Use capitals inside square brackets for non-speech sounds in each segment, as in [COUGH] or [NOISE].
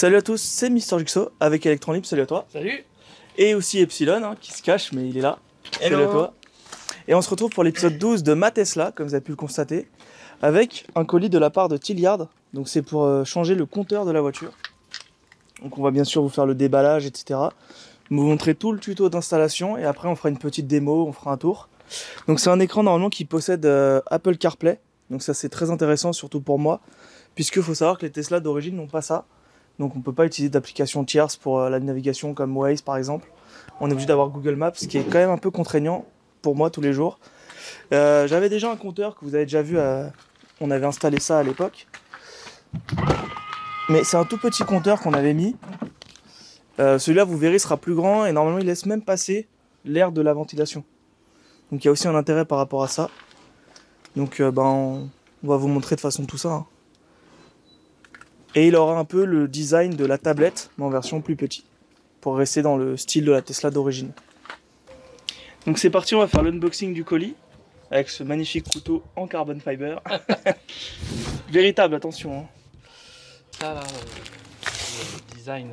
Salut à tous, c'est Mister Jigsaw avec Electron Libre, salut à toi. Salut Et aussi Epsilon hein, qui se cache, mais il est là. Salut à toi. Et on se retrouve pour l'épisode [CLEARS THROAT] 12 de Ma Tesla, comme vous avez pu le constater, avec un colis de la part de Tilliard. Donc c'est pour euh, changer le compteur de la voiture. Donc on va bien sûr vous faire le déballage, etc. Vous montrer tout le tuto d'installation et après on fera une petite démo, on fera un tour. Donc c'est un écran normalement qui possède euh, Apple CarPlay. Donc ça c'est très intéressant surtout pour moi, puisqu'il faut savoir que les Tesla d'origine n'ont pas ça. Donc on ne peut pas utiliser d'applications tierces pour euh, la navigation comme Waze par exemple. On est obligé d'avoir Google Maps, ce qui est quand même un peu contraignant pour moi tous les jours. Euh, J'avais déjà un compteur que vous avez déjà vu, euh, on avait installé ça à l'époque. Mais c'est un tout petit compteur qu'on avait mis. Celui-là, vous verrez, sera plus grand et normalement il laisse même passer l'air de la ventilation. Donc il y a aussi un intérêt par rapport à ça. Donc ben, on, on va vous montrer de façon tout ça. hein. Et il aura un peu le design de la tablette, mais en version plus petit, pour rester dans le style de la Tesla d'origine. Donc c'est parti, on va faire l'unboxing du colis, avec ce magnifique couteau en carbon fiber. [LAUGHS] Véritable, attention. hein. Ça là, euh, le design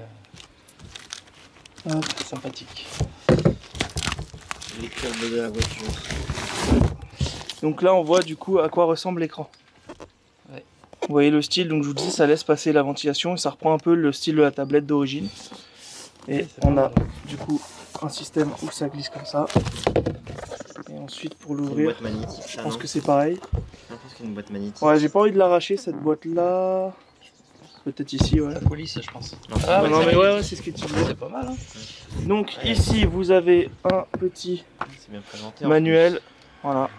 euh, Hop. sympathique. Les câbles de la voiture. Donc là, on voit du coup à quoi ressemble l'écran. Vous voyez le style, donc je vous dis, ça laisse passer la ventilation et ça reprend un peu le style de la tablette d'origine. Et on a du coup un système où ça glisse comme ça. Et ensuite pour l'ouvrir, je pense que c'est pareil. Je pense qu'il y a une boîte magnétique. Ouais, j'ai pas envie de l'arracher cette boîte là. Peut-être ici, ouais. La police, je pense. Non, Ah, non, mais ouais, ouais, c'est ce que tu disais. C'est pas mal, hein Donc ici, vous avez un petit bien présenté. manuel. Voilà.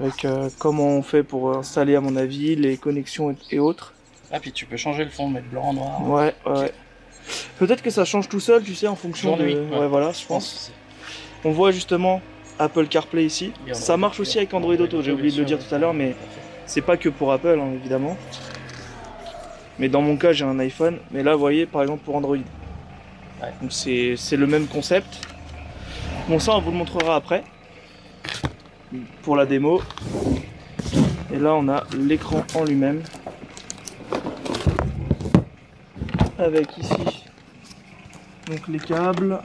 Avec euh, comment on fait pour installer, à mon avis, les connexions et, et autres. Ah, puis tu peux changer le fond, mettre blanc, noir. Ouais, ouais. ouais. Peut-être que ça change tout seul, tu sais, en fonction de. Ouais, ouais. voilà, je pense. On voit justement Apple CarPlay ici. Ça marche aussi avec Android Auto, j'ai oublié de le dire tout à l'heure, mais c'est pas que pour Apple, hein, évidemment. Mais dans mon cas, j'ai un iPhone. Mais là, vous voyez, par exemple, pour Android. Ouais. Donc c'est le même concept. Bon, ça, on vous le montrera après. Pour la démo. Et là, on a l'écran en lui-même. Avec ici, donc les câbles.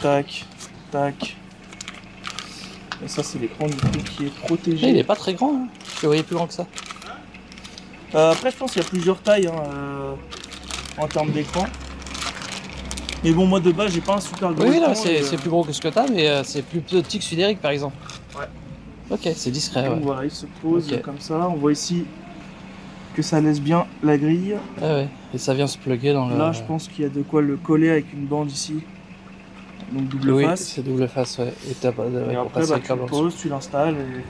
Tac, tac. Et ça, c'est l'écran du coup qui est protégé. il est pas très grand, hein. Je le voyais plus grand que ça. Euh, après, je pense qu'il y a plusieurs tailles hein, euh, en termes d'écran. Mais bon, moi de base, j'ai pas un super gros Oui, c'est et, euh, c'est plus gros que ce que t'as, mais euh, c'est plus petit que celui d'Eric, par exemple. Ouais. Ok, c'est discret, donc ouais. voilà, il se pose comme ça. On voit ici que ça laisse bien la grille. Ouais, ouais. Et ça vient se plugger dans le. Là, je pense qu'il y a de quoi le coller avec une bande ici. Donc double oui, face. c'est double face, ouais. Et t'as pas de. Et après, bah, tu le poses, tu l'installes et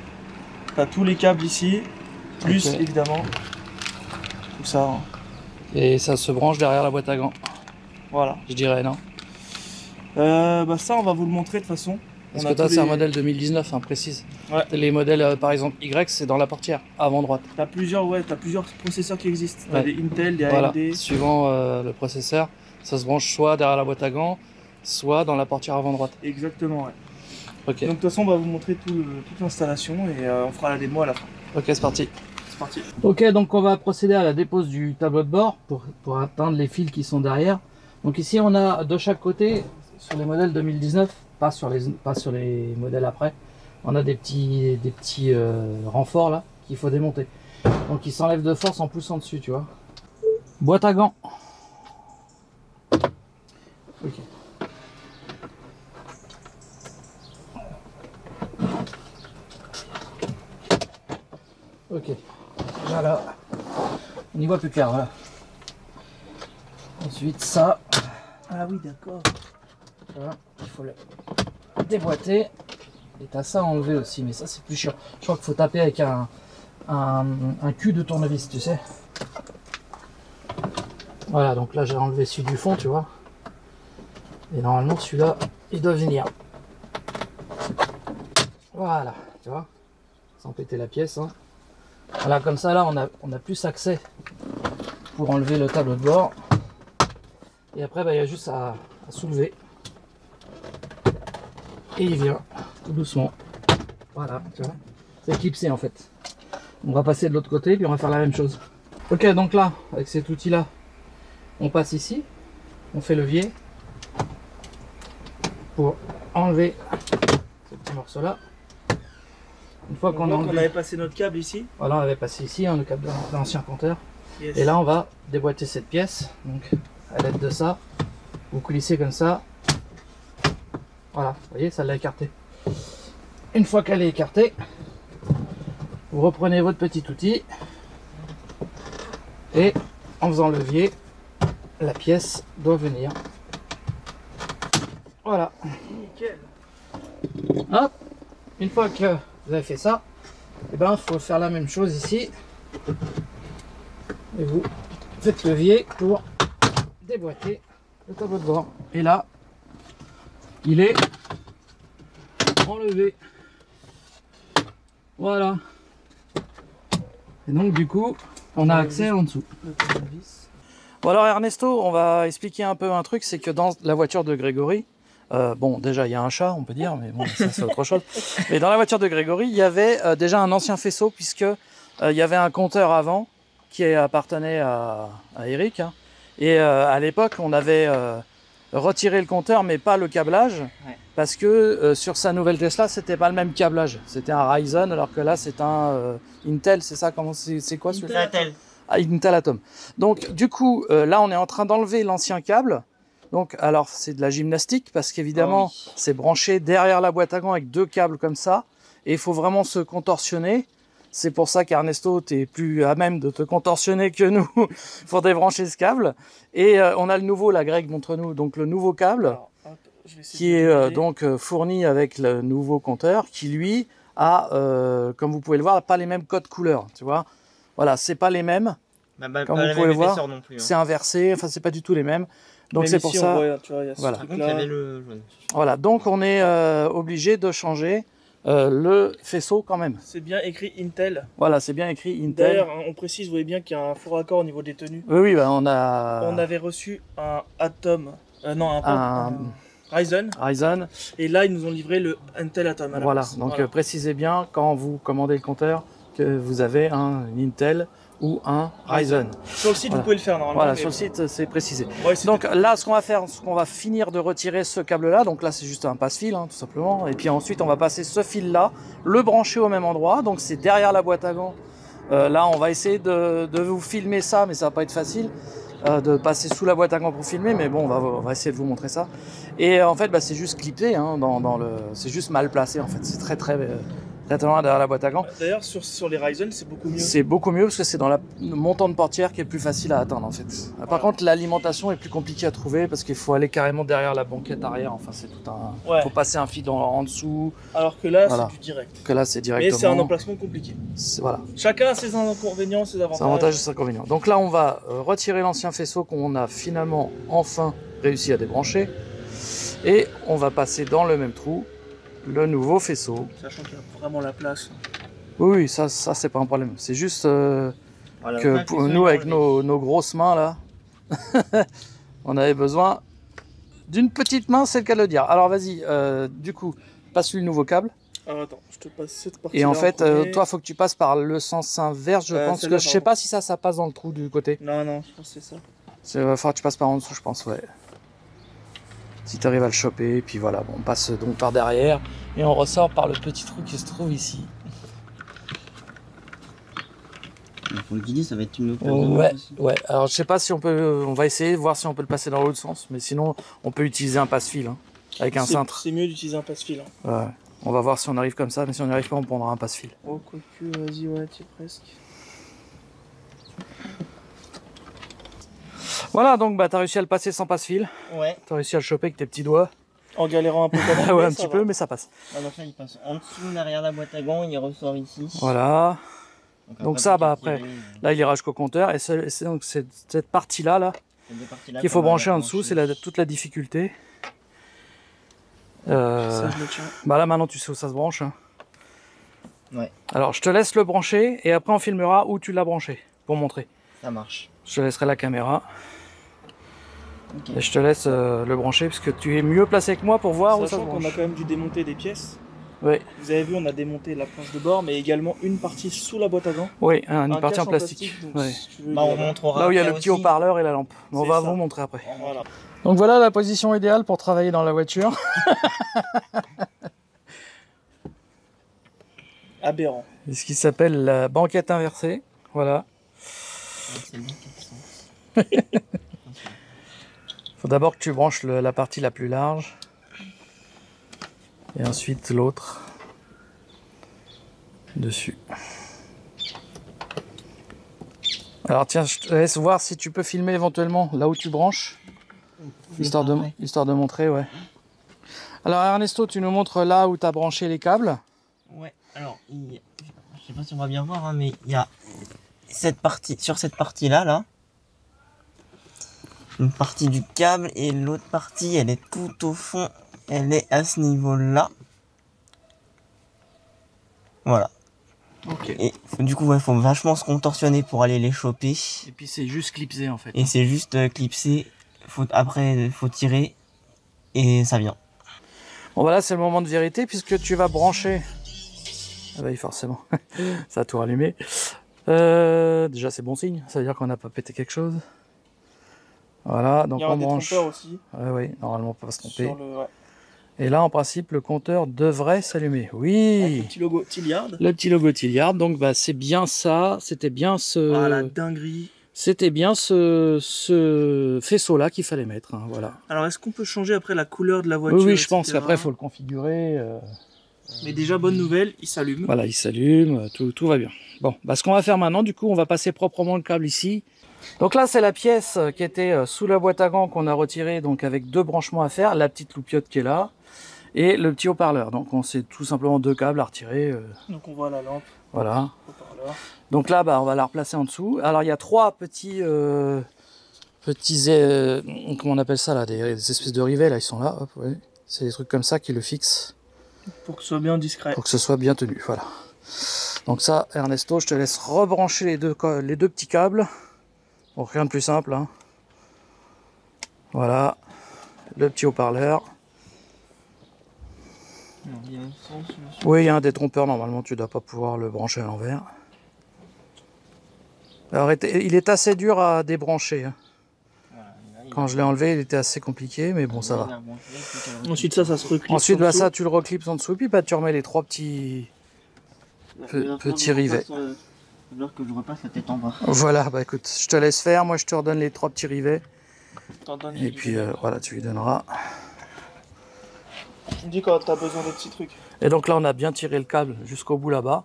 t'as tous les câbles ici, plus évidemment tout ça. hein. Et ça se branche derrière la boîte à gants, Voilà. je dirais, non Euh, bah ça, on va vous le montrer de toute façon. Parce On que toi, c'est un modèle 2019, hein, précise. Ouais. Les modèles, euh, par exemple, Y, c'est dans la portière, avant droite. T'as plusieurs, ouais, t'as plusieurs processeurs qui existent. T'as Ouais. des Intel, des Voilà. AMD. Suivant euh, le processeur, ça se branche soit derrière la boîte à gants, soit dans la portière avant droite. Exactement, ouais. Ok, Donc de toute façon, on va vous montrer tout le- toute l'installation et euh, on fera la démo à la fin. ok, c'est parti. C'est parti. Ok, donc on va procéder à la dépose du tableau de bord pour, pour atteindre les fils qui sont derrière. Donc ici, on a de chaque côté, sur les modèles 2019, pas sur les, modèles après, on a des petits, euh, renforts là qu'il faut démonter. Donc ils s'enlèvent de force en poussant dessus, tu vois. Boîte à gants. Ok. Ok. Déjà là, on y voit plus clair, voilà. Ensuite ça, Ah oui, d'accord. il faut le déboîter. Et t'as ça à enlever aussi, mais ça c'est plus chiant. Je crois qu'il faut taper avec un, un, un cul de tournevis, tu sais. Voilà, donc là j'ai enlevé celui du fond, tu vois. Et normalement celui-là, il doit venir. Voilà, tu vois. Sans péter la pièce. hein. Voilà, comme ça là on a, on a plus accès pour enlever le tableau de bord. Et après, bah, il y a juste à, à soulever. Et il vient tout doucement. Voilà, tu vois. C'est clipsé en fait. On va passer de l'autre côté, puis on va faire la même chose. Ok, donc là, avec cet outil-là, on passe ici, on fait levier pour enlever ce petit morceau-là. Une fois qu'on a on avait passé notre câble ici. Voilà, on avait passé ici hein, le câble de l'ancien compteur. Et là, on va déboîter cette pièce. Donc, à l'aide de ça, vous coulissez comme ça. Voilà, vous voyez, ça l'a écarté. Une fois qu'elle est écartée, vous reprenez votre petit outil et en faisant levier, la pièce doit venir. Voilà. Nickel. Hop. Une fois que vous avez fait ça, et eh ben faut faire la même chose ici. Et vous faites levier pour déboîter le tableau de bord. Et là, il est enlevé. Voilà. Et donc du coup, on a accès en dessous. Bon alors Ernesto, on va expliquer un peu un truc, c'est que dans la voiture de Grégory, euh, bon déjà il y a un chat on peut dire, mais bon ça c'est autre chose. [LAUGHS] Mais dans la voiture de Grégory, il y avait euh, déjà un ancien faisceau puisque euh, il y avait un compteur avant qui appartenait à, Eric. Hein. Et à l'époque on avait retiré le compteur mais pas le câblage parce que sur sa nouvelle Tesla c'était pas le même câblage. C'était un Ryzen alors que là c'est un Intel, c'est ça comment c'est quoi celui-là ah, Intel Atom. Donc du coup là on est en train d'enlever l'ancien câble donc, alors, c'est de la gymnastique parce qu'évidemment, ah c'est branché derrière la boîte à gants avec deux câbles comme ça. Et il faut vraiment se contorsionner. C'est pour ça qu'Ernesto, tu es plus à même de te contorsionner que nous [LAUGHS] pour débrancher ce câble. Et euh, on a le nouveau, la Greg, montre-nous, donc le nouveau câble qui est euh, donc euh, fourni avec le nouveau compteur qui, lui, a, comme vous pouvez le voir, pas les mêmes codes couleurs. Tu vois Voilà, c'est pas les mêmes. Bah, bah, comme vous pouvez le voir, hein. c'est inversé, enfin, c'est pas du tout les mêmes. Donc c'est pour ça. voilà. Donc on est euh, obligé de changer euh, le faisceau quand même. C'est bien écrit Intel. Voilà, c'est bien écrit Intel. D'ailleurs, on précise, vous voyez bien qu'il y a un faux raccord au niveau des tenues. Oui, oui, bah, on a. On avait reçu un Atom, euh, non un, Ryzen. Ryzen. Et là, ils nous ont livré le Intel Atom. voilà. Donc précisez bien quand vous commandez le compteur que vous avez un Intel ou un Ryzen. Sur le site, vous pouvez le faire normalement. Voilà, sur le site, c'est précisé. donc là, ce qu'on va faire, ce qu'on va finir de retirer ce câble-là, donc là, c'est juste un passe-fil, hein, tout simplement. Et puis ensuite, on va passer ce fil-là, le brancher au même endroit. Donc c'est derrière la boîte à gants. Euh, là, on va essayer de, vous filmer ça, mais ça va pas être facile. Euh, de passer sous la boîte à gants pour filmer, mais bon, on va, essayer de vous montrer ça. Et en fait, bah, c'est juste clippé, hein, dans, le, c'est juste mal placé en fait. C'est très très loin derrière la boîte à gants. D'ailleurs, sur, sur les Ryzen, c'est beaucoup mieux. C'est beaucoup mieux parce que c'est dans la, le montant de portière qui est plus facile à atteindre en fait. Par contre, l'alimentation est plus compliquée à trouver parce qu'il faut aller carrément derrière la banquette arrière. Enfin, c'est tout un. Il faut passer un fil en, dessous. Alors que là, c'est du direct. Que là, c'est directement. Mais c'est un emplacement compliqué. Voilà. Chacun a ses inconvénients, ses avantages. Ses avantages et ses inconvénients. Donc là, on va euh, retirer l'ancien faisceau qu'on a finalement enfin réussi à débrancher. Et on va passer dans le même trou le nouveau faisceau. Sachant qu'il y a vraiment la place. Oui, ça, ça c'est pas un problème. C'est juste euh, que pour nous, avec nos, grosses mains là, [LAUGHS] on avait besoin d'une petite main, c'est le cas de le dire. Alors vas-y, euh, du coup, passe-lui le nouveau câble. Alors attends, je te passe cette partie. Et en fait, euh, toi, faut que tu passes par le sens inverse. Je pense que je sais pas si ça, ça passe dans le trou du côté. Non, non, je pense que c'est ça. Il va falloir que tu passes par en dessous, je pense, ouais si tu arrives à le choper. Et puis voilà, bon, on passe donc par derrière et on ressort par le petit trou qui se trouve ici. Pour le guider, ça va être une Ouais, ouais. Alors je sais pas si on peut, on va essayer de voir si on peut le passer dans l'autre sens, mais sinon on peut utiliser un passe-fil hein, avec un cintre. C'est mieux d'utiliser un passe-fil. Hein. Ouais. On va voir si on arrive comme ça, mais si on n'y arrive pas, on prendra un passe-fil. Oh, quoique, vas-y, ouais, tu es presque. Voilà, donc bah, tu as réussi à le passer sans passe-fil. Ouais. Tu as réussi à le choper avec tes petits doigts. En galérant un peu comme [LAUGHS] Ouais, un petit peu, mais ça passe. Ah, il passe en dessous, derrière la boîte à gants, il ressort ici. Voilà. Donc, ça, bah après, là, il ira jusqu'au compteur. Et c'est donc cette partie-là, là, qu'il faut brancher en dessous, c'est toute la difficulté. Euh, ça, je le tiens. Bah là, maintenant, tu sais où ça se branche. Hein. Ouais. Alors, je te laisse le brancher et après, on filmera où tu l'as branché pour montrer. Ça marche. Je te laisserai la caméra. Et je te laisse euh, le brancher parce que tu es mieux placé que moi pour voir Sachant où ça qu'on a quand même dû démonter des pièces. Ouais. Vous avez vu, on a démonté la planche de bord, mais également une partie sous la boîte à gants. Oui, une Un partie en plastique. donc Ouais. si tu veux, Bah, il y on a- montrera. Là où il y a le petit haut-parleur et la lampe. On va ça. vous montrer après. Voilà. Donc voilà la position idéale pour travailler dans la voiture. [LAUGHS] Aberrant. C'est ce qui s'appelle la banquette inversée. Voilà. Ouais, [LAUGHS] c'est bien comme ça. Faut d'abord que tu branches la partie la plus large. Et ensuite l'autre. Dessus. Alors tiens, je te laisse voir si tu peux filmer éventuellement là où tu branches. Histoire de, Après. histoire de montrer, ouais. Alors Ernesto, tu nous montres là où tu as branché les câbles. Ouais, alors, il... je sais pas si on va bien voir, hein, mais il y a cette partie, sur cette partie-là, là, une partie du câble et l'autre partie, elle est tout au fond, elle est à ce niveau-là. Voilà. Ok. Et du coup, il faut vachement se contorsionner pour aller les choper. Et puis c'est juste clipsé en fait. Et c'est juste euh, clipsé. Faut, après, faut tirer et ça vient. Bon voilà, c'est le moment de vérité puisque tu vas brancher. Ah bah oui, forcément. [LAUGHS] ça a tout rallumé. Euh, déjà, c'est bon signe. Ça veut dire qu'on n'a pas pété quelque chose. Voilà, donc il y aura on des branche. aussi. Ouais, ouais, normalement, on peut pas se tromper. Sur le, ouais. Et là, en principe, le compteur devrait s'allumer. Avec le Oui. petit logo Tilliard. Le petit logo Tilliard. Donc, bah, c'est bien ça. C'était bien ce. Ah la dinguerie. C'était bien ce, ce faisceau-là qu'il fallait mettre. hein, voilà. Alors est-ce qu'on peut changer après la couleur de la voiture Oui, oui, je pense qu'après, il faut le configurer. euh, Mais déjà, bonne nouvelle, il s'allume. Voilà, il s'allume, tout, tout va bien. Bon, bah, ce qu'on va faire maintenant, du coup, on va passer proprement le câble ici. Donc là, c'est la pièce qui était euh, sous la boîte à gants qu'on a retirée, donc avec deux branchements à faire, la petite loupiote qui est là, et le petit haut-parleur. Donc on sait tout simplement deux câbles à retirer. euh, Donc on voit la lampe voilà. Donc là, bah, on va la replacer en dessous. Alors il y a trois petits, euh, petits, euh, comment on appelle ça là, des, des espèces de rivets là, ils sont là. Ouais. C'est des trucs comme ça qui le fixent Pour que ce soit bien discret. pour que ce soit bien tenu. Voilà. Donc ça, Ernesto, je te laisse rebrancher les deux, les deux petits câbles. Bon, rien de plus simple. hein. Voilà. Le petit haut-parleur. Oui, il y a un détrompeur. Normalement, tu dois pas pouvoir le brancher à l'envers. Alors, il est assez dur à débrancher. hein. Quand je l'ai enlevé, il était assez compliqué, mais bon, ça va. Ensuite ça, ça se reclip. Ensuite, en bah, ça, tu le reclipses en dessous, puis bah, tu remets les trois petits. Va falloir petit que je rivet. repasse, Il va falloir que je repasse la tête en bas. Voilà, bah écoute, je te laisse faire. Moi, je te redonne les trois petits rivets. Et puis, euh, voilà, tu lui donneras. Tu me dis quand t'as besoin de petits trucs. Et donc là, on a bien tiré le câble jusqu'au bout là-bas.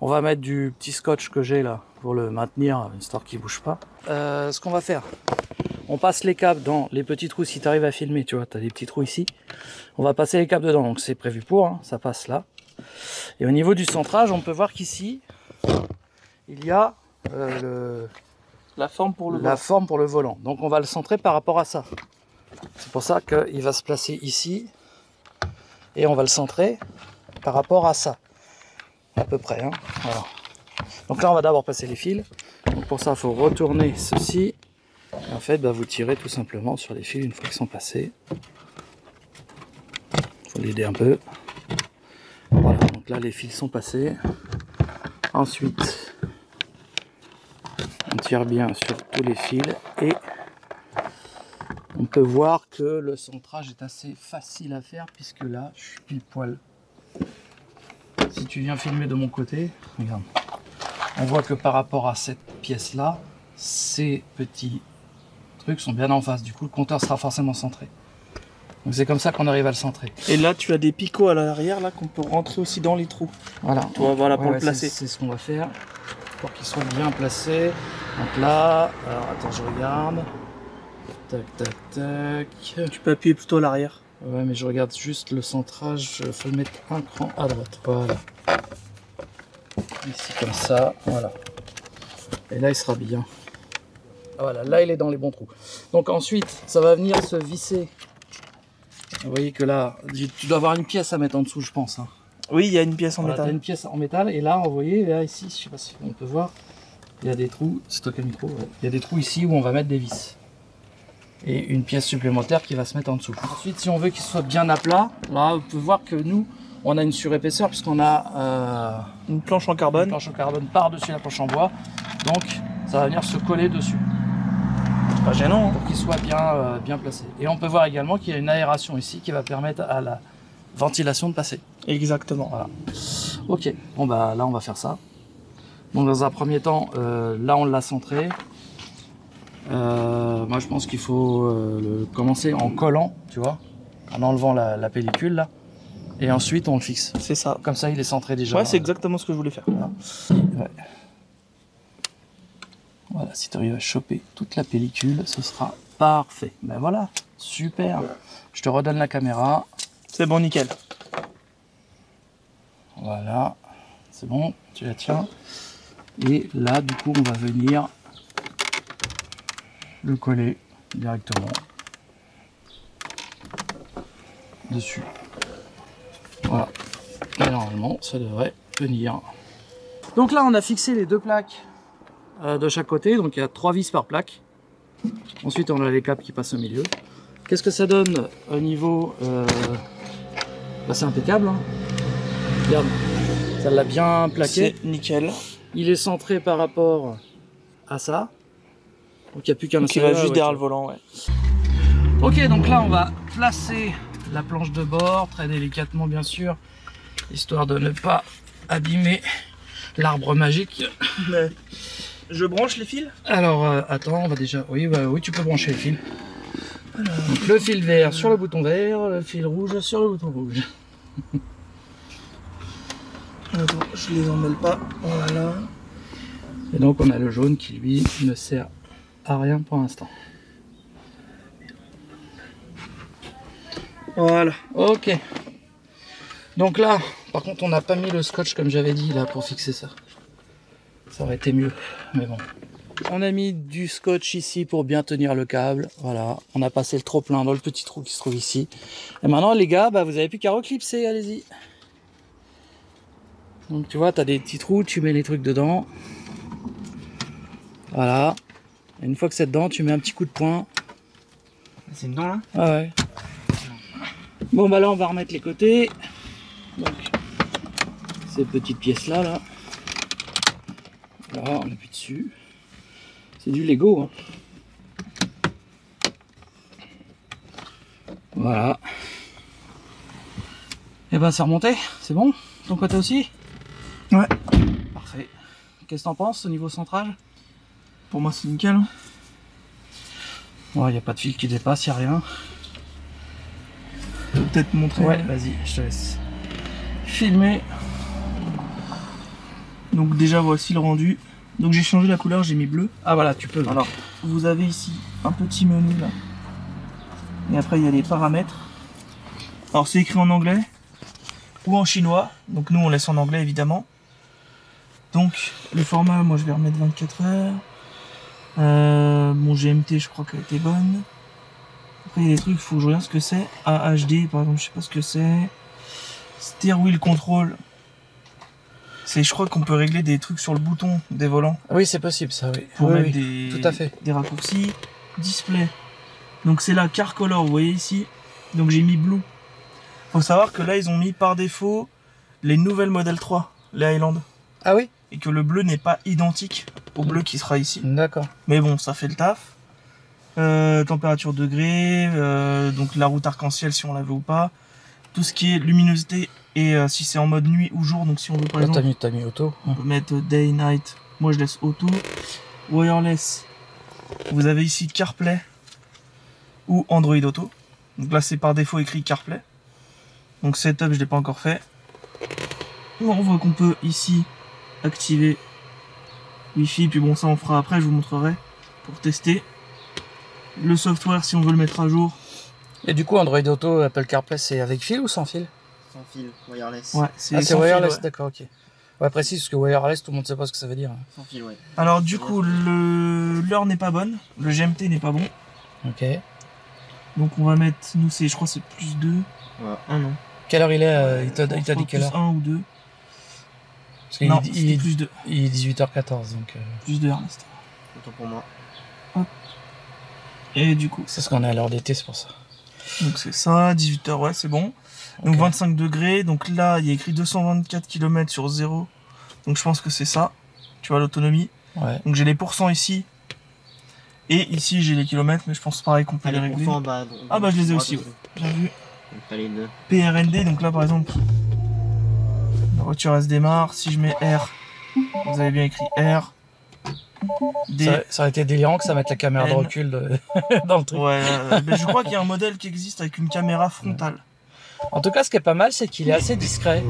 On va mettre du petit scotch que j'ai là pour le maintenir, histoire qu'il bouge pas. Euh, ce qu'on va faire, on passe les câbles dans les petits trous. Si tu arrives à filmer, tu vois, tu as des petits trous ici. On va passer les câbles dedans, donc c'est prévu pour, hein, ça passe là. Et au niveau du centrage, on peut voir qu'ici, il y a euh, le, La forme pour le la volant. forme pour le volant. Donc on va le centrer par rapport à ça. C'est pour ça qu'il va se placer ici et on va le centrer par rapport à ça. À peu près. hein. Voilà. Donc là on va d'abord passer les fils. Donc pour ça il faut retourner ceci. Et en fait bah, vous tirez tout simplement sur les fils une fois qu'ils sont passés. Il faut l'aider un peu. Voilà, donc là les fils sont passés. Ensuite tire bien sur tous les fils et on peut voir que le centrage est assez facile à faire puisque là je suis pile poil. Si tu viens filmer de mon côté, regarde, on voit que par rapport à cette pièce là, ces petits trucs sont bien en face. Du coup, le compteur sera forcément centré. Donc c'est comme ça qu'on arrive à le centrer. Et là, tu as des picots à l'arrière là qu'on peut rentrer aussi dans les trous. Voilà. Tu vois, voilà, pour Ouais, le placer. C'est ce qu'on va faire pour qu'ils soient bien placés. Donc là, alors attends, je regarde. Tac, tac, tac. Tu peux appuyer plutôt à l'arrière. Ouais, mais je regarde juste le centrage. Il faut le mettre un cran à droite. Voilà. Ici, comme ça. Voilà. Et là, il sera bien. Ah, Voilà, là, il est dans les bons trous. Donc ensuite, ça va venir se visser. Vous voyez que là, tu dois avoir une pièce à mettre en dessous, je pense. hein. Oui, il y a une pièce en Voilà, métal. une pièce en métal et là, vous voyez, là ici, je sais pas si on peut voir, il y a des trous. C'est toi qui as le micro. ouais. Il y a des trous ici où on va mettre des vis et une pièce supplémentaire qui va se mettre en dessous. Ensuite, si on veut qu'il soit bien à plat, là, on peut voir que nous, On a une surépaisseur puisqu'on a euh, Une planche en une carbone. planche en carbone par-dessus la planche en bois. Donc ça va venir se coller dessus C'est pas gênant. hein. pour qu'il soit bien, euh, bien placé. Et on peut voir également qu'il y a une aération ici qui va permettre à la ventilation de passer. Exactement. Voilà. Ok, bon bah là on va faire ça. Donc dans un premier temps, euh, là on l'a centré. Euh, moi je pense qu'il faut euh, le commencer en collant, tu vois, en enlevant la, la pellicule là. Et ensuite on le fixe. C'est ça. Comme ça il est centré déjà. Ouais, c'est exactement ce que je voulais faire. Ouais. Voilà, si tu arrives à choper toute la pellicule, ce sera parfait. Ben voilà, super. Je te redonne la caméra. C'est bon, nickel. Voilà, c'est bon, tu la tiens. Et là, du coup, on va venir le coller directement dessus. Voilà. Et normalement, ça devrait tenir. Donc là, on a fixé les deux plaques euh, de chaque côté. Donc il y a trois vis par plaque. Ensuite, on a les câbles qui passent au milieu. Qu'est-ce que ça donne au niveau... euh, bah, c'est impeccable. hein. Regarde, ça l'a bien plaqué. C'est nickel. Il est centré par rapport à ça. Donc il n'y a plus qu'un il va juste ouais, derrière le volant, ouais. Ok, donc là on va placer la planche de bord, très délicatement bien sûr, histoire de ne pas abîmer l'arbre magique. Mais je branche les fils? Alors euh, attends, on va déjà... Oui, bah, oui, tu peux brancher le fil. Donc, le fil vert sur le bouton vert, le fil rouge sur le bouton rouge. [LAUGHS] Attends, je les emmêle pas. Voilà. Et donc on a le jaune qui lui ne sert à rien pour l'instant. Voilà. Ok. Donc là, par contre, on n'a pas mis le scotch comme j'avais dit là pour fixer ça. Ça aurait été mieux, mais bon. On a mis du scotch ici pour bien tenir le câble. Voilà, on a passé le trop plein dans le petit trou qui se trouve ici. Et maintenant, les gars, bah, vous avez plus qu'à reclipser, allez-y. Donc tu vois, tu as des petits trous, tu mets les trucs dedans. Voilà. Et une fois que c'est dedans, tu mets un petit coup de poing. C'est dedans là? Ah ouais. Bon bah là on va remettre les côtés. Donc ces petites pièces là là. Là on appuie dessus. C'est du Lego. hein. Voilà. Et ben c'est remonté, c'est bon? Ton côté aussi? Ouais. Parfait. Qu'est-ce que t'en penses au niveau centrage? Pour moi, c'est nickel. hein. Ouais, il n'y a pas de fil qui dépasse, il a rien. Je vais peut-être montrer. Ouais, vas-y, je te laisse. Filmer. Donc déjà, voici le rendu. Donc j'ai changé la couleur, j'ai mis bleu. Ah voilà, tu peux. Alors, vous avez ici un petit menu là. Et après, il y a les paramètres. Alors, c'est écrit en anglais ou en chinois. Donc, nous, on laisse en anglais évidemment. Donc, le format, moi, je vais remettre 24 heures. Euh, mon GMT, je crois qu'elle était bonne. Après, il y a des trucs, il faut que je regarde ce que c'est. AHD, par exemple, je sais pas ce que c'est. Steer wheel control. C'est, je crois qu'on peut régler des trucs sur le bouton des volants Oui, c'est possible ça, oui. pour Oui, mettre oui, des, tout à fait. des raccourcis. Display. Donc c'est la car color, vous voyez ici. Donc j'ai mis blue. Faut savoir que là ils ont mis par défaut les nouvelles modèles 3, les Highland. Ah oui? Et que le bleu n'est pas identique au bleu qui sera ici. D'accord. Mais bon, ça fait le taf. Euh, température degré, euh, donc la route arc-en-ciel si on la veut ou pas. Tout ce qui est luminosité et euh, si c'est en mode nuit ou jour. Donc si on veut par Là, exemple t'as mis, auto. on peut mettre day, night. Moi, je laisse auto. Wireless. Vous avez ici CarPlay ou Android Auto. Donc là, c'est par défaut écrit CarPlay. Donc setup, je l'ai pas encore fait. On voit qu'on peut ici activer Wi-Fi. Puis bon, ça, on fera après. Je vous montrerai pour tester. Le software, si on veut le mettre à jour. Et du coup, Android Auto, Apple CarPlay, c'est avec fil ou sans fil? Sans fil, wireless. Ouais, c'est Ah, wireless, ouais. d'accord, ok. Ouais, précise, parce que wireless, tout le monde sait pas ce que ça veut dire. Sans fil, ouais. Alors du coup, le l'heure n'est pas bonne. Le GMT n'est pas bon. Ok. Donc on va mettre, nous c'est, je crois que c'est plus 2. Ouais, un an. Quelle heure il est euh, Il t'a dit quelle plus heure? 1 ou 2. Non, il, c'était plus 2. il est 18h14, donc... euh, Plus 2 Ernest. Autant pour moi. Et du coup, c'est ce qu'on est à l'heure d'été, c'est pour ça. donc c'est ça, 18h, ouais, c'est bon. Donc Ok. 25 degrés. Donc là, il y a écrit 224 km sur 0. Donc je pense que c'est ça. Tu vois l'autonomie. Ouais. Donc j'ai les pourcents ici. Et ici j'ai les kilomètres, mais je pense pareil qu'on peut Ah, les les régler. Ah, bah, je les ai aussi, Bien vu. PRND, donc là par exemple, la voiture elle se démarre. Si je mets R, vous avez bien écrit R. D. Ça, ça aurait été délirant que ça mette la caméra de recul de- [LAUGHS] dans le truc. Ouais, euh, ben, je crois qu'il y a un modèle qui existe avec une caméra frontale. En tout cas, ce qui est pas mal, c'est qu'il est assez discret.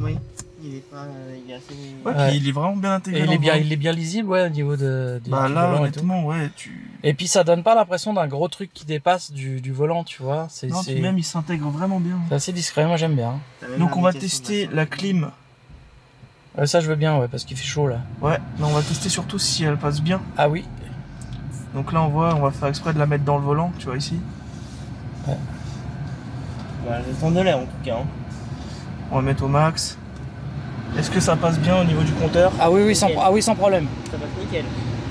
Oui. Il est pas. euh, Il est assez. Ouais, Ouais. puis il est vraiment bien intégré. Et il est bien, il est bien lisible, ouais, au niveau de, du Bah du là, honnêtement, ouais, tu. Et puis ça donne pas l'impression d'un gros truc qui dépasse du, du volant, tu vois. C'est Non, c'est- même il s'intègre vraiment bien. c'est assez discret, moi j'aime bien. Donc on va tester la clim. Euh, ça je veux bien, ouais, parce qu'il fait chaud là. Ouais, mais on va tester surtout si elle passe bien. Ah oui, Donc là on voit, on va faire exprès de la mettre dans le volant, tu vois ici. Bah, le temps de l'air en tout cas. hein. On va mettre au max. Est-ce que ça passe bien au niveau du compteur? Ah oui, oui, sans, ah oui, sans problème. Ça passe nickel.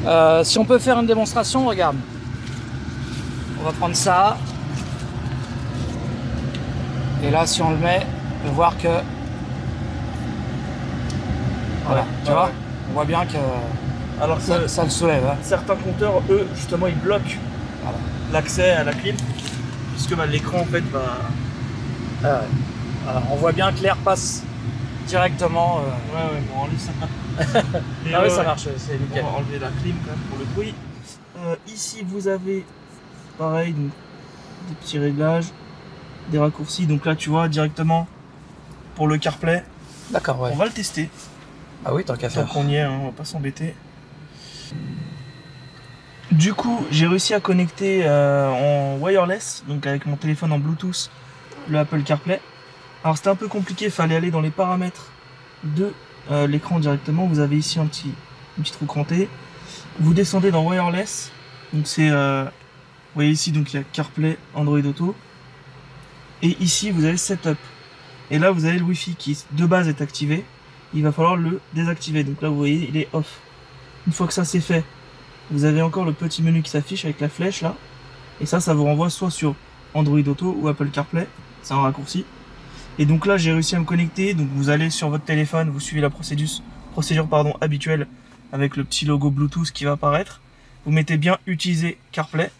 Euh, si on peut faire une démonstration, regarde. On va prendre ça. Et là, si on le met, on peut voir que. Voilà, Ouais, tu ouais, vois ouais. On voit bien que Alors que ça, ça le soulève. hein. certains compteurs, eux, justement, ils bloquent Voilà. l'accès à la clim. Puisque bah, l'écran en fait va. Ah ouais. Voilà, on voit bien que l'air passe directement. euh, Ouais, ouais, bon, on enlève ça. Ah ouais, ouais, ça marche, c'est On nickel. va enlever la clim quand même pour le bruit. Euh, ici, vous avez pareil, donc, des petits réglages, des raccourcis. Donc là, tu vois directement pour le CarPlay. D'accord, ouais. On va le tester. Ah oui, tant qu'à Tant faire. qu'on y est, hein, on va pas s'embêter. Du coup, j'ai réussi à connecter euh, en wireless, donc avec mon téléphone en Bluetooth, le Apple CarPlay. Alors c'était un peu compliqué, il fallait aller dans les paramètres de euh, l'écran directement. Vous avez ici un petit, un petit trou cranté. Vous descendez dans wireless, donc c'est, euh, vous voyez ici donc il y a CarPlay, Android Auto, et ici vous avez Setup. Et là vous avez le Wi-Fi qui de base est activé il va falloir le désactiver. Donc là, vous voyez, il est off. Une fois que ça c'est fait, vous avez encore le petit menu qui s'affiche avec la flèche là. Et ça, ça vous renvoie soit sur Android Auto ou Apple CarPlay. C'est un raccourci. Et donc là, j'ai réussi à me connecter. Donc vous allez sur votre téléphone, vous suivez la procédure, procédure pardon, habituelle avec le petit logo Bluetooth qui va apparaître. Vous mettez bien utiliser CarPlay.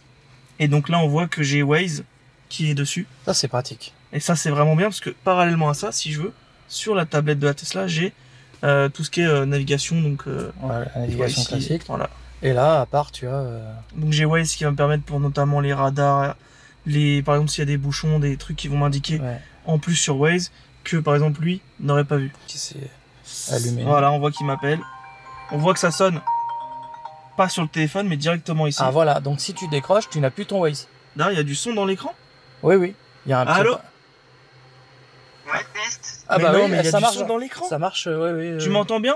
Et donc là, on voit que j'ai Waze qui est dessus. Ça, c'est pratique. Et ça, c'est vraiment bien parce que parallèlement à ça, si je veux, sur la tablette de la Tesla, j'ai euh, tout ce qui est euh, navigation. Donc, euh, Voilà, la vois navigation ici, classique. Voilà. Et là, à part, tu as. euh, Donc j'ai Waze qui va me permettre pour notamment les radars, les, par exemple s'il y a des bouchons, des trucs qui vont m'indiquer ouais, en plus sur Waze que par exemple lui n'aurait pas vu. qui s'est allumé. Voilà, on voit qu'il m'appelle. On voit que ça sonne pas sur le téléphone mais directement ici. Ah voilà, donc si tu décroches, tu n'as plus ton Waze. Là, il y a du son dans l'écran? Oui, oui. Il y a un petit. Allô? Ouais, test. Ah Mais bah non, oui, mais il y a ça du marche. son dans l'écran? Ça marche, oui, oui. Tu euh, m'entends bien?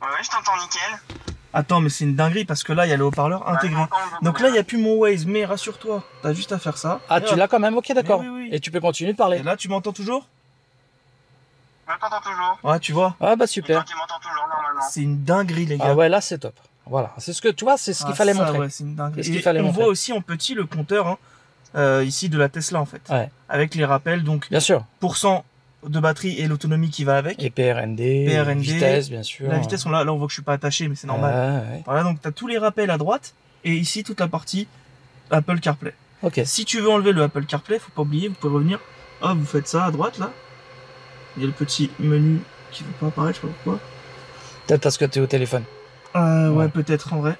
Ouais, ouais, je t'entends nickel. Attends, mais c'est une dinguerie parce que là, il y a le haut-parleur intégré. Donc là, il n'y a plus mon Waze, mais rassure-toi, t'as juste à faire ça. Ah, tu l'as quand même, ok, d'accord. oui, oui. Et tu peux continuer de parler. Et là, tu m'entends toujours? Ouais, je t'entends toujours. Ouais, tu vois. Ah bah super. qui m'entends toujours normalement. C'est une dinguerie, les gars. Ah ouais, là c'est top. Voilà, c'est ce que tu vois, c'est ce qu'il Ah, fallait ça, montrer. ouais, c'est une dinguerie. Ce qu'il fallait on montrer. voit aussi en petit le compteur hein, euh, ici de la Tesla en fait. Ouais. Avec les rappels, donc Bien sûr. pourcent de batterie et l'autonomie qui va avec. Et PRND, PRND, vitesse, bien sûr. La vitesse, on, là, là on voit que je suis pas attaché, mais c'est normal. Ouais. Voilà, donc tu as tous les rappels à droite et ici toute la partie Apple CarPlay. Ok. Si tu veux enlever le Apple CarPlay, faut pas oublier, vous pouvez revenir. Hop, vous faites ça à droite là. Il y a le petit menu qui veut pas apparaître, je sais pas pourquoi. Peut-être parce que t'es au téléphone. Euh, ouais, Ouais. peut-être en vrai.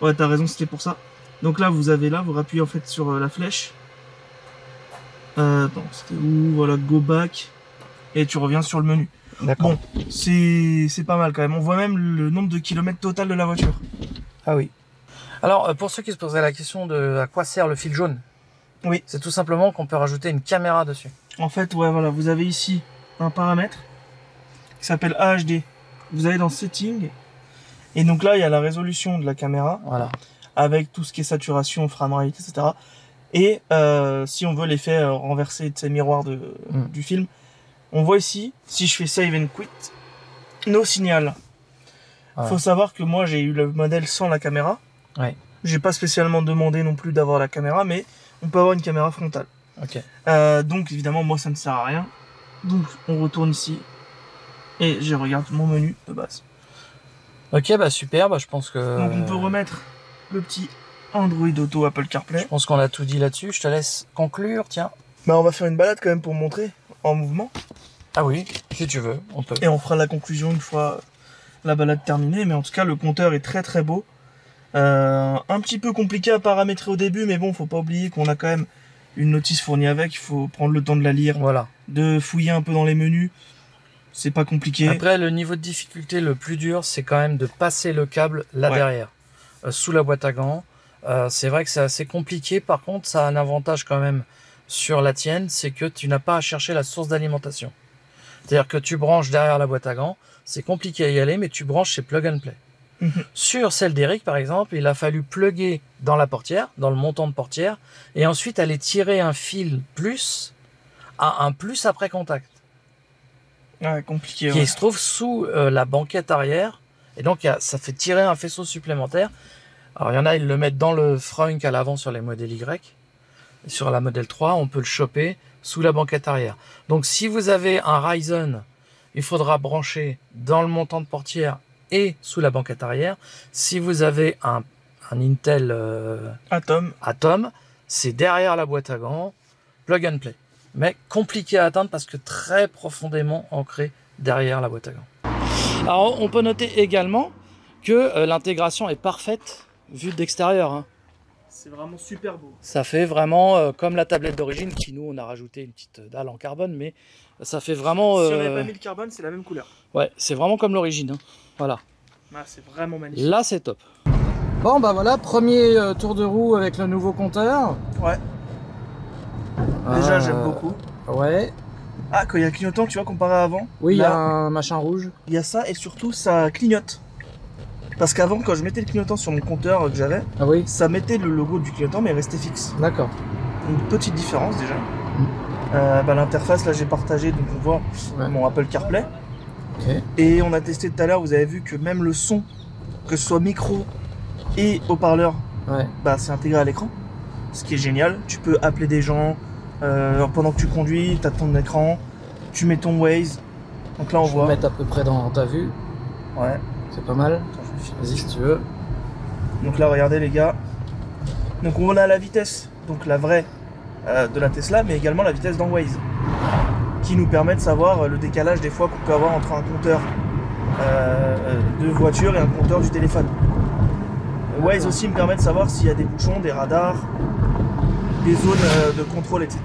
Ouais, t'as raison, c'était pour ça. Donc là, vous avez là, vous rappuyez en fait sur euh, la flèche. Euh, attends, c'était où Voilà, go back. Et tu reviens sur le menu. D'accord. Bon, c'est c'est pas mal quand même. On voit même le nombre de kilomètres total de la voiture. Ah oui. Alors, euh, pour ceux qui se posaient la question de à quoi sert le fil jaune, Oui. c'est tout simplement qu'on peut rajouter une caméra dessus. En fait, ouais, voilà, vous avez ici un paramètre qui s'appelle AHD. Vous allez dans Setting. Et donc là, il y a la résolution de la caméra. Voilà. avec tout ce qui est saturation, framerate, etc. Et euh, si on veut l'effet euh, renversé de ces miroirs de, Mm. du film, on voit ici, si je fais save and quit, no signal. Ouais. Faut savoir que moi j'ai eu le modèle sans la caméra. Ouais. J'ai pas spécialement demandé non plus d'avoir la caméra, mais on peut avoir une caméra frontale. Ok. Euh, donc évidemment, moi ça ne sert à rien. Donc on retourne ici et je regarde mon menu de base. Ok, bah super, bah je pense que. Donc on peut remettre le petit Android Auto Apple Je CarPlay. pense qu'on a tout dit là-dessus. Je te laisse conclure, tiens. Bah on va faire une balade quand même pour montrer en mouvement Ah oui, si tu veux, on peut. et on fera la conclusion une fois la balade terminée. Mais en tout cas le compteur est très très beau. Euh, un petit peu compliqué à paramétrer au début, mais bon, faut pas oublier qu'on a quand même une notice fournie avec. Il faut prendre le temps de la lire, Voilà. de fouiller un peu dans les menus. C'est pas compliqué. Après, le niveau de difficulté le plus dur, c'est quand même de passer le câble là Ouais. derrière, euh, sous la boîte à gants. Euh, c'est vrai que c'est assez compliqué. Par contre, ça a un avantage quand même sur la tienne, c'est que tu n'as pas à chercher la source d'alimentation. C'est-à-dire que tu branches derrière la boîte à gants. C'est compliqué à y aller, mais tu branches chez plug and play. Mhm. Sur celle d'Eric, par exemple, il a fallu plugger dans la portière, dans le montant de portière, et ensuite aller tirer un fil plus à un plus après contact Ouais, compliqué. qui ouais. se trouve sous euh, la banquette arrière. Et donc, ça fait tirer un faisceau supplémentaire. Alors, il y en a, ils le mettent dans le frunk à l'avant sur les modèles Y. Et sur la modèle 3, on peut le choper sous la banquette arrière. Donc, si vous avez un Ryzen, il faudra brancher dans le montant de portière et sous la banquette arrière. Si vous avez un, un Intel euh, Atom. Atom, c'est derrière la boîte à gants, plug and play. Mais compliqué à atteindre parce que très profondément ancré derrière la boîte à gants. Alors on peut noter également que euh, l'intégration est parfaite vue d'extérieur. hein. C'est vraiment super beau. Ça fait vraiment euh, comme la tablette d'origine qui nous on a rajouté une petite dalle en carbone, mais ça fait vraiment... Si on euh, n'avait pas mis le carbone, c'est la même couleur. Ouais, c'est vraiment comme l'origine. hein. Voilà. Ah, c'est vraiment magnifique. Là c'est top. Bon bah voilà, premier euh, tour de roue avec le nouveau compteur. Ouais. Déjà, Euh, j'aime beaucoup. Ouais. Ah, quand il y a clignotant, tu vois, comparé à avant, Oui, il y a un machin rouge. il y a ça et surtout, ça clignote. Parce qu'avant, quand je mettais le clignotant sur mon compteur que j'avais, Ah oui, ça mettait le logo du clignotant mais restait fixe. d'accord. Une petite différence déjà. Euh, bah, L'interface, là, j'ai partagé, donc on voit Ouais. mon Apple CarPlay. Et on a testé tout à l'heure, vous avez vu que même le son, que ce soit micro et haut-parleur, Ouais. bah, c'est intégré à l'écran. Ce qui est génial. Tu peux appeler des gens euh, pendant que tu conduis, tu as ton écran, tu mets ton Waze. Donc là, on Je vais voit. mettre à peu près dans ta vue. Ouais. C'est pas mal. Vas-y si tu veux. Donc là, regardez les gars. Donc on a la vitesse, donc la vraie euh, de la Tesla, mais également la vitesse dans Waze, qui nous permet de savoir euh, le décalage des fois qu'on peut avoir entre un compteur euh, de voiture et un compteur du téléphone. Waze aussi me permet de savoir s'il y a des bouchons, des radars, des zones de contrôle, etc.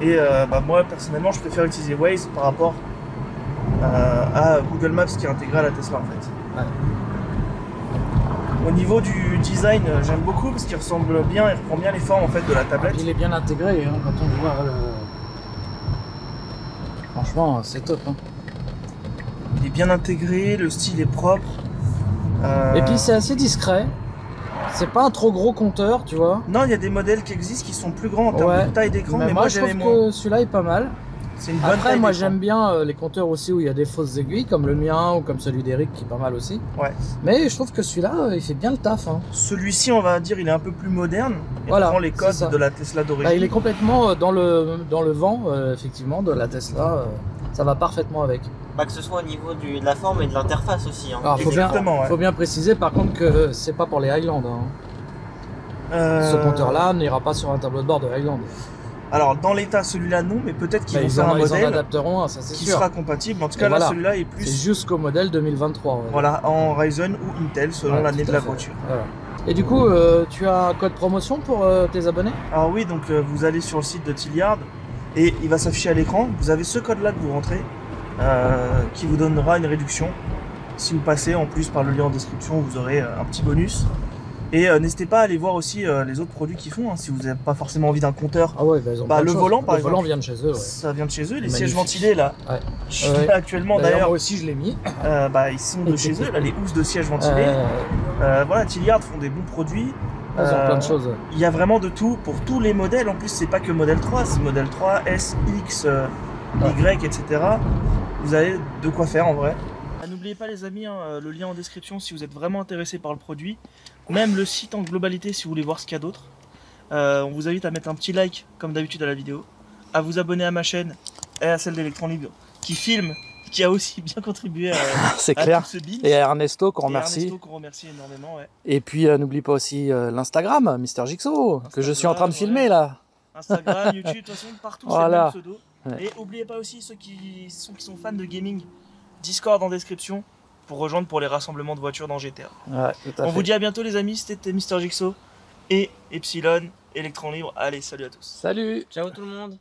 Et bah, moi personnellement, je préfère utiliser Waze par rapport à Google Maps qui est intégré à la Tesla en fait. Ouais. Au niveau du design, euh, j'aime beaucoup parce qu'il ressemble bien, il reprend bien les formes en fait de la tablette. Il est bien intégré hein, quand on voit le... Franchement, c'est top. hein. Il est bien intégré, le style est propre. Euh, Et puis c'est assez discret. C'est pas un trop gros compteur, tu vois. non, il y a des modèles qui existent qui sont plus grands en termes Ouais. de taille d'écran, mais, Mais moi, moi, je trouve moins. que celui-là est pas mal. C'est une bonne Après, moi j'aime bien euh, les compteurs aussi où il y a des fausses aiguilles, comme le mien ou comme celui d'Eric qui est pas mal aussi. Ouais. Mais je trouve que celui-là, euh, il fait bien le taf. hein. Celui-ci, on va dire, il est un peu plus moderne. Il Voilà, prend les codes de la Tesla d'origine. Bah, il est complètement euh, dans le, dans le vent, euh, effectivement, de la Tesla. euh, ça va parfaitement avec. Bah, que ce soit au niveau du, de la forme et de l'interface aussi. Hein. Alors, faut bien, ouais. faut bien préciser par contre que c'est pas pour les Highlands. hein. Euh, Ce compteur-là n'ira pas sur un tableau de bord de Highland. Alors, dans l'état, celui-là, non, mais peut-être qu'ils Bah, vont faire en, un modèle adapteront, un, ça c'est qui sûr. sera compatible. En tout cas, là, celui-là est C'est plus jusqu'au modèle 2023. ouais. voilà, en Ryzen ou Intel, selon Ouais, l'année de la fait. voiture. Voilà. Et du coup, euh, tu as un code promotion pour euh, tes abonnés? Alors oui, donc euh, vous allez sur le site de Tilliard et il va s'afficher à l'écran. Vous avez ce code-là que vous rentrez qui vous donnera une réduction. Si vous passez en plus par le lien en description, vous aurez un petit bonus. Et euh, n'hésitez pas à aller voir aussi euh, les autres produits qu'ils font. hein, si vous n'avez pas forcément envie d'un compteur, Ah ouais, bah, ils ont Bah, plein de le choses. volant, par Le volant exemple. vient de chez eux. Ouais. ça vient de chez eux. Les Magnifique. sièges ventilés là, Ouais. je suis Ouais. là actuellement D'ailleurs, d'ailleurs, moi aussi, je l'ai mis. euh, bah, ils sont de [LAUGHS] chez eux. Là, les housses de sièges ventilés. Euh, Euh, voilà, Tilliard font des bons produits. ils ont Euh, plein de choses. Il y a vraiment de tout pour tous les modèles. En plus, c'est pas que modèle 3, c'est modèle 3, S, X, euh, Y, etc. Vous avez de quoi faire en vrai. Ah, N'oubliez pas les amis, hein, le lien en description si vous êtes vraiment intéressé par le produit. Même le site en globalité si vous voulez voir ce qu'il y a d'autre. Euh, on vous invite à mettre un petit like, comme d'habitude, à la vidéo, à vous abonner à ma chaîne et à celle d'Electron Libre, qui filme, qui a aussi [LAUGHS] bien contribué à, [LAUGHS] C'est à clair. tout ce binge. Et à Ernesto qu'on Et remercie. Ernesto qu'on remercie énormément, ouais. Et puis euh, n'oublie pas aussi euh, l'Instagram, Mister Jigsaw, que je suis en train de Instagram, filmer là. Instagram, [LAUGHS] YouTube, de toute façon, partout, Voilà. c'est le même pseudo. Et oubliez pas aussi ceux qui sont, qui sont fans de gaming, Discord en description pour rejoindre pour les rassemblements de voitures dans GTA. Ouais, tout à On fait. vous dit à bientôt les amis, c'était Mister Jigsaw et Epsilon, Electron Libre. Allez, salut à tous. Salut Ciao tout le monde